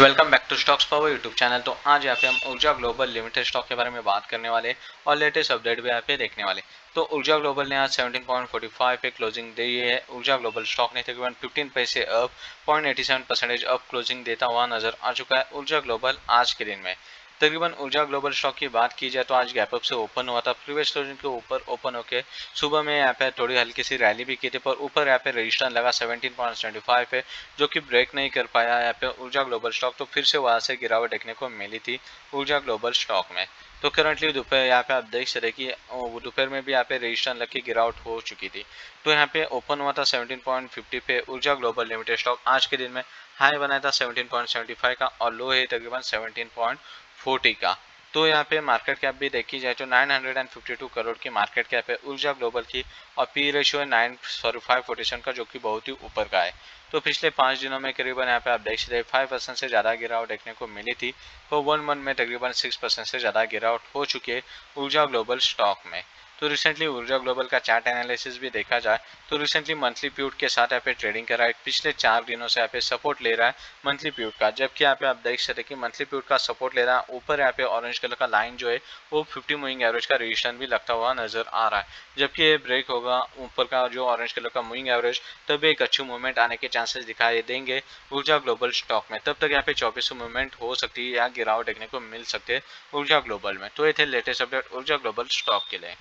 Welcome back to stocks power YouTube channel तो आज यहाँ पे हम ऊर्जा ग्लोबल लिमिटेड स्टॉक के बारे में बात करने वाले और लेटेस्ट अपडेट भी यहाँ पे देखने वाले तो ऊर्जा ग्लोबल ने आज 17.45 पे क्लोजिंग दी है। ऊर्जा ग्लोबल स्टॉक ने तकरीबन 15 पैसे अप 0.87 परसेंटेज अप क्लोजिंग देता हुआ नज़र आ चुका है ऊर्जा ग्लोबल आज के दिन में। तकरीबन ऊर्जा ग्लोबल स्टॉक की बात की जाए तो आज गैप अप से ओपन हुआ था। प्रीवियस क्लोजिंग के ऊपर ओपन होकर सुबह में यहाँ पे थोड़ी हल्की सी रैली भी की थी, पर ऊपर यहाँ पे रजिस्टर लगा 17.75 है जो कि ब्रेक नहीं कर पाया यहाँ पे ऊर्जा ग्लोबल स्टॉक तो फिर से वहाँ से गिरावट देखने को मिली थी ऊर्जा ग्लोबल स्टॉक में। तो करंटली दोपहर यहाँ पे आप देख सकते कि दोपहर में भी यहाँ पे रजिस्टर लग की गिरावट हो चुकी थी। तो यहाँ पे ओपन हुआ था 17.50 पे ऊर्जा ग्लोबल लिमिटेड स्टॉक। आज के दिन में हाई बनाया था 17.75 का और लो है तकरीबन 17. फोर्टी का। तो यहाँ पे मार्केट कैप भी देखी जाए तो 952 करोड़ की मार्केट कैप है ऊर्जा ग्लोबल की और पी रेशियो है नाइन सॉरी फाइव फोर्टी का जो कि बहुत ही ऊपर का है। तो पिछले पाँच दिनों में करीबन यहाँ पे आप देख सकते फाइव परसेंट से ज़्यादा गिरावट देखने को मिली थी। तो वन मंथ में तकरीबन सिक्स परसेंट से ज़्यादा गिरावट हो चुकी है ऊर्जा ग्लोबल स्टॉक में। तो रिसेंटली ऊर्जा ग्लोबल का चार्ट एनालिसिस भी देखा जाए तो रिसेंटली मंथली प्यूट के साथ यहाँ पे ट्रेडिंग कर रहा है। पिछले चार दिनों से यहाँ पे सपोर्ट ले रहा है मंथली प्यूट का। जबकि यहाँ पे आप देख सकते हैं कि मंथली प्यूट का सपोर्ट ले रहा है। ऊपर यहाँ पे ऑरेंज कलर का लाइन जो है, वो फिफ्टी मूविंग एवरेज का रजिस्ट्रेशन भी लगता हुआ नज़र आ रहा है। जबकि ये ब्रेक होगा, ऊपर का जो ऑरेंज कलर का मूविंग एवरेज तब एक अच्छी मूवमेंट आने के चांसेस दिखाई देंगे ऊर्जा ग्लोबल स्टॉक में। तब तक यहाँ पे चौबीस मूवमेंट हो सकती है या गिरावट देखने को मिल सकते हैं ऊर्जा ग्लोबल में। तो ये थे latest update Urja global stock के लिए।